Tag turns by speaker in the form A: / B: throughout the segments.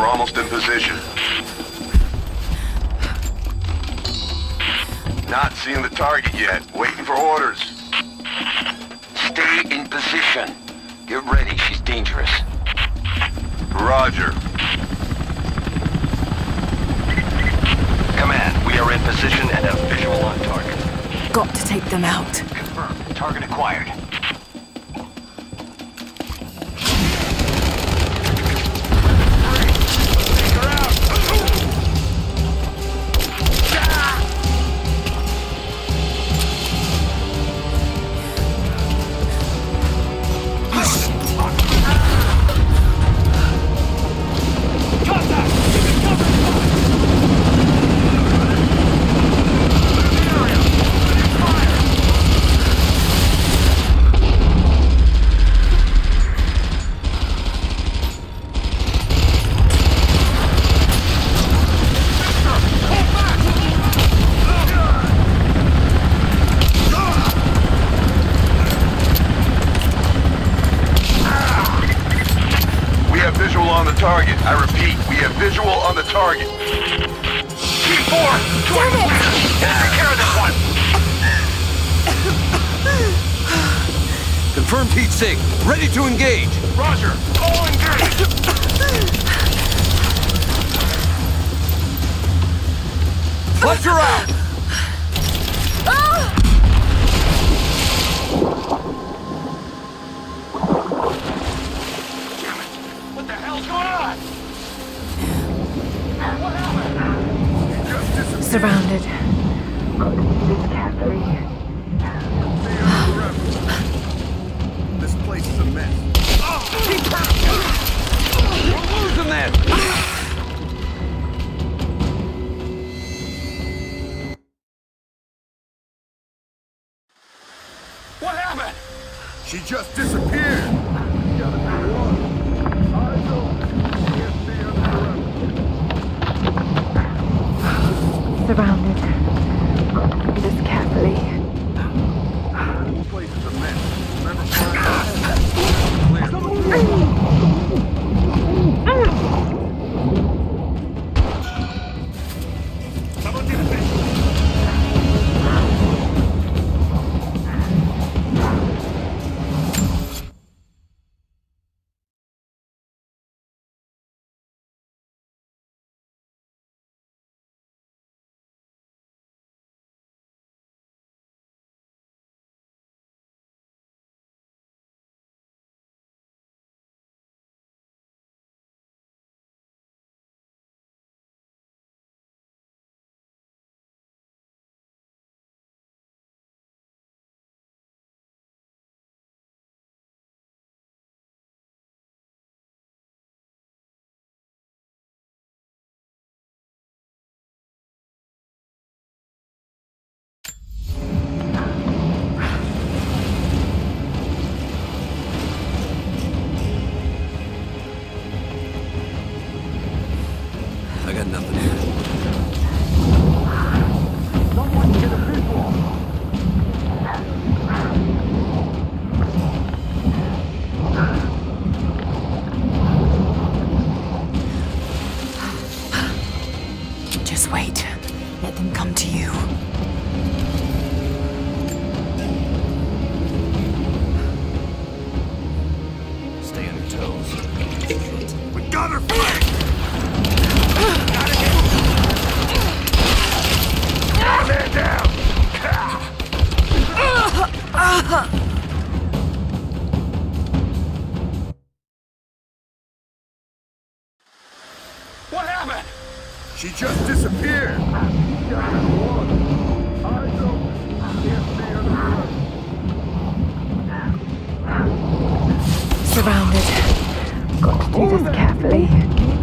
A: We're almost in position. Not seeing the target yet. Waiting for orders.
B: Stay in position. Get ready, she's dangerous.
A: Roger.
B: Command, we are in position and have visual on target.
C: Got to take them out.
B: Confirmed. Target acquired.
A: Target. I repeat, we have visual on the target.
B: T4!
C: Damn it!
B: Take care of this one!
D: Confirmed heat sink. Ready to engage.
B: Roger! All engaged!
D: Fletcher out!
B: What the hell's going on? What happened?
C: Surrounded.
E: This place is a mess.
D: We're losing that!
B: What happened?
E: She just disappeared.
C: Just wait. Let them come to you.
E: She just disappeared.
C: Surrounded. Got to do this
F: oh.
E: carefully.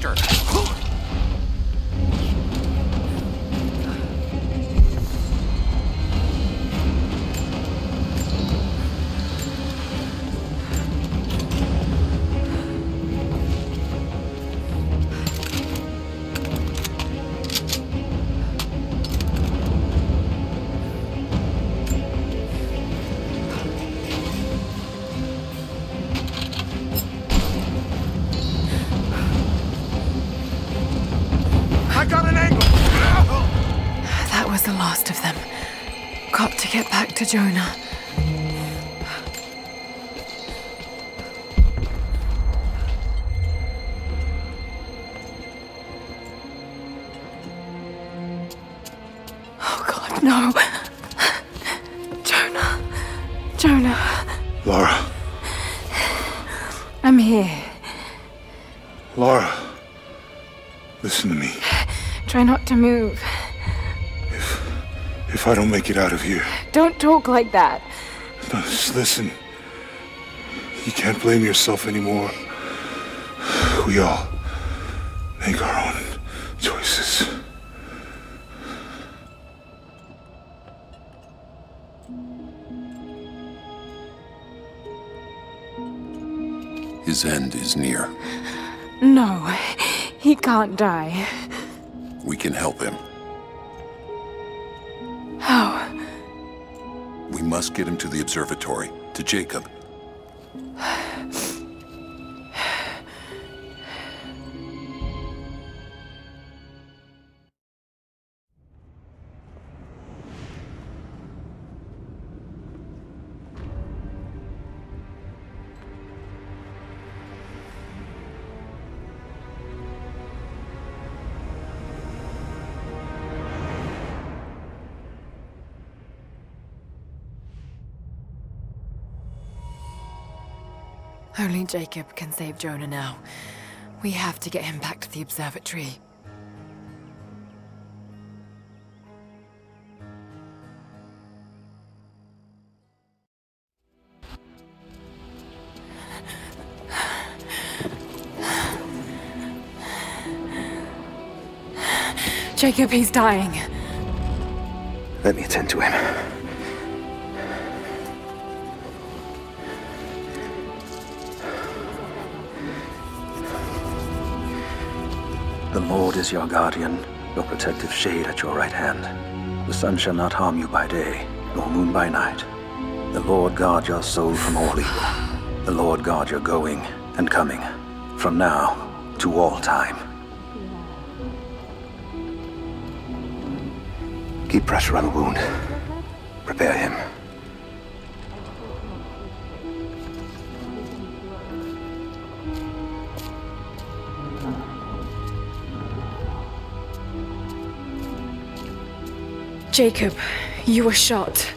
E: We
C: Jonah. Oh God, no. Jonah. Jonah.
F: Lara,
C: I'm here.
F: Lara, listen to me.
C: Try not to move.
F: If I don't make it out of here,
C: Don't talk like that.
F: no, just listen. You can't blame yourself anymore. We all make our own choices.
D: His end is near.
C: No, he can't die.
D: We can help him.
C: How?
D: We must get him to the observatory, to Jacob.
C: Only Jacob can save Jonah now. We have to get him back to the observatory. Jacob, he's dying.
G: Let me attend to him. The Lord is your guardian, your protective shade at your right hand. The sun shall not harm you by day, nor moon by night. The Lord guard your soul from all evil. The Lord guard your going and coming, from now to all time. Keep pressure on the wound. Prepare him.
C: Jacob, you were shot.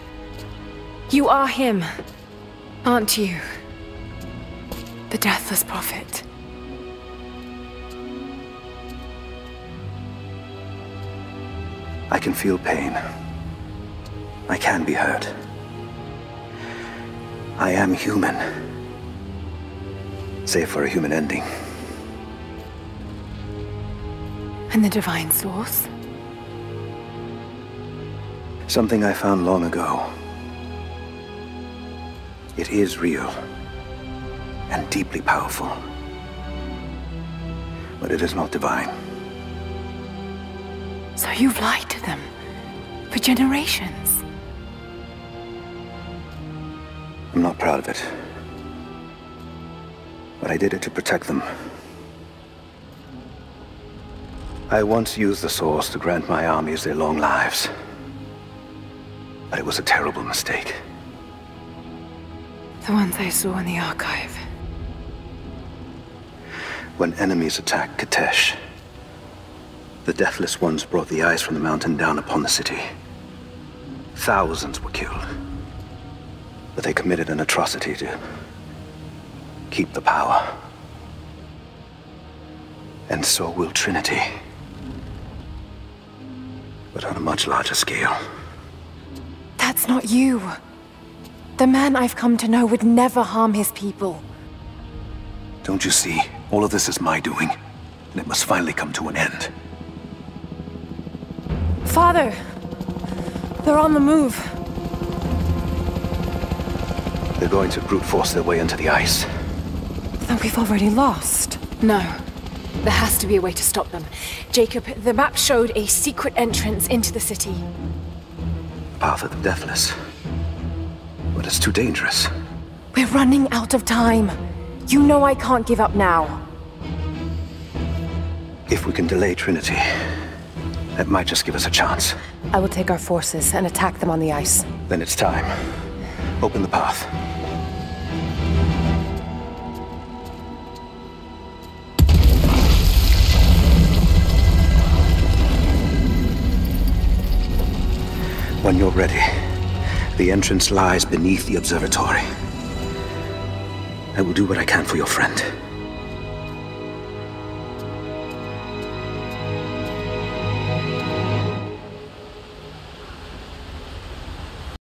C: You are him, aren't you? The Deathless Prophet.
G: I can feel pain. I can be hurt. I am human. Save for a human ending.
C: And the Divine Source?
G: Something I found long ago. It is real. And deeply powerful. But it is not divine.
C: So you've lied to them. For generations.
G: I'm not proud of it. But I did it to protect them. I once used the Source to grant my armies their long lives. But it was a terrible mistake.
C: The ones I saw in the archive.
G: When enemies attacked Kitezh, the Deathless Ones brought the ice from the mountain down upon the city. Thousands were killed. But they committed an atrocity to keep the power. And so will Trinity. But on a much larger scale.
C: That's not you. The man I've come to know would never harm his people.
G: Don't you see? All of this is my doing. And it must finally come to an end.
C: Father! They're on the move.
G: They're going to brute force their way into the ice.
C: Then we've already lost. No. There has to be a way to stop them. Jacob, the map showed a secret entrance into the city.
G: Path of the Deathless. But it's too dangerous.
C: We're running out of time. You know I can't give up now.
G: If we can delay Trinity, that might just give us a chance.
C: I will take our forces and attack them on the ice.
G: Then it's time. Open the path. When you're ready, the entrance lies beneath the observatory. I will do what I can for your friend.